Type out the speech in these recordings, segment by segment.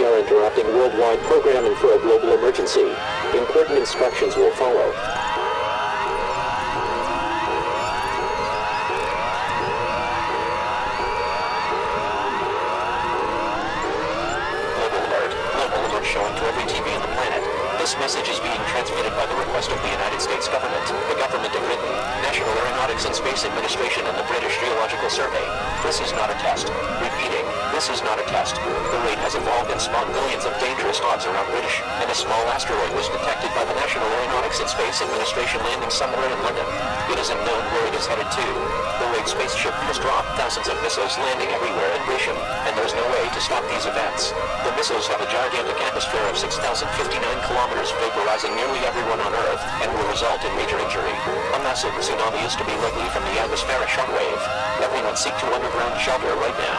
broadcasting worldwide programming for a global emergency. Important instructions will follow. Global alert. Global alert to every TV the planet. This message is being transmitted by the request of the United States government, the government of Britain, National Aeronautics and Space Administration and the British Geological Survey. This is not a test. Repeating, this is not a test. The raid has evolved and spawned millions of dangerous odds around British, and a small asteroid was detected by the National Aeronautics and Space Administration landing somewhere in London. It is unknown where it is headed to. The Wade spaceship has dropped thousands of missiles landing everywhere in Gresham, and there's no way to stop these events. The missiles have a gigantic atmosphere of 6,059 kilometers vaporizing nearly everyone on Earth, and will result in major injury. A massive tsunami is to be likely from the atmospheric shockwave. Everyone seek to underground shelter right now.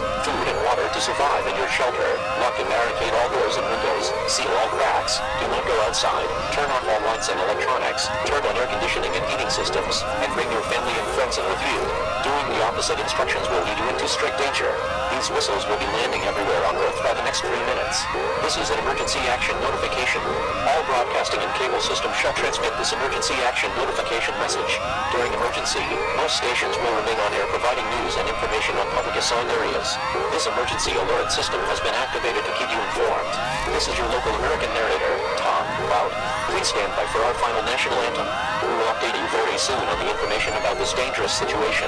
Batteries, food and water to survive in your shelter. Lock and barricade all doors and windows. Seal all cracks. Do not go outside. Turn off all lights and electronics. Turn on air conditioning and heating systems. And bring your family and friends in with you. Opposite instructions will lead you into strict danger. These whistles will be landing everywhere on Earth by the next three minutes. This is an emergency action notification. All broadcasting and cable systems shall transmit this emergency action notification message. During emergency, most stations will remain on air providing news and information on public assigned areas. This emergency alert system has been activated to keep you informed. This is your local American narrator, Loud. Please stand by for our final national anthem. We will update you very soon on the information about this dangerous situation.